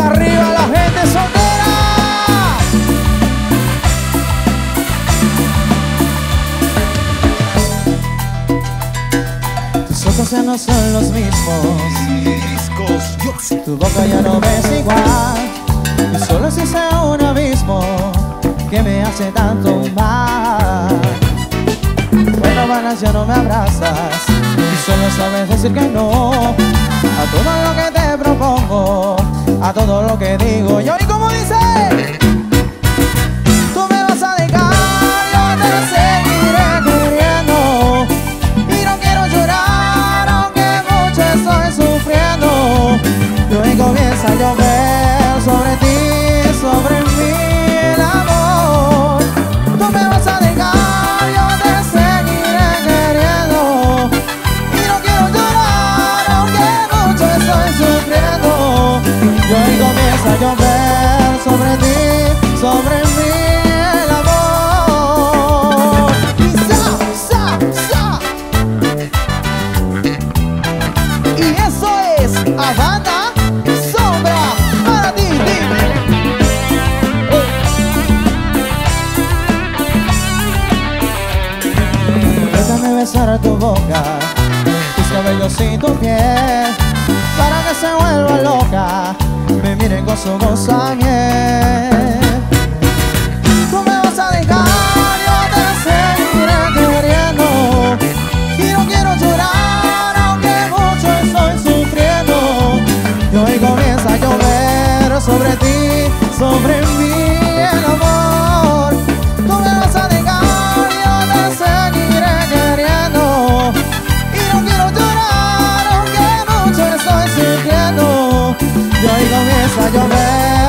arriba la gente sonora. Tus ojos ya no son los mismos. Tu boca ya no ves igual. Y solo existe un abismo que me hace tanto mal. Bueno, vanas ya no me abrazas. Y solo sabes decir que no a todo lo que te propongo a todo lo que digo. Y hoy como dice. Boca, tus cabellos y tu piel, para que se vuelva loca, me miren su goza miel. Ya iban a llover.